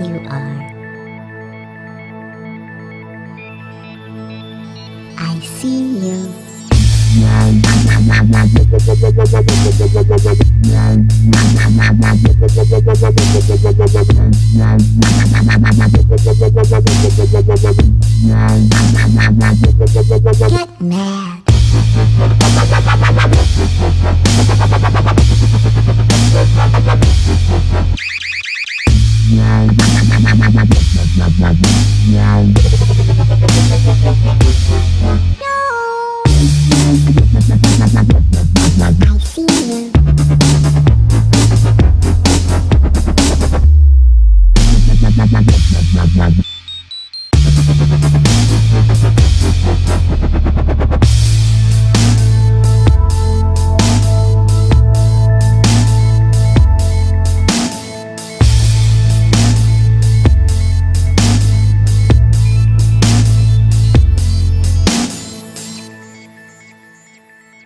you are. I see you. Get mad.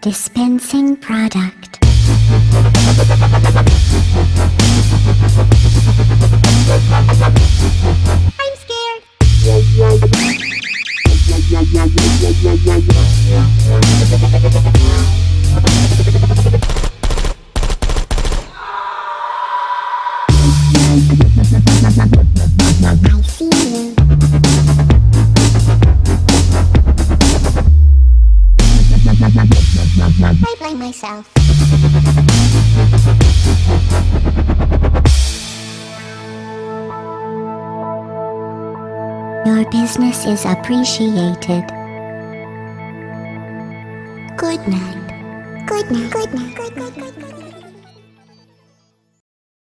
Dispensing product. I'm scared. I blame myself. Your business is appreciated. Good night. Good night. Good night. Good night. Good night.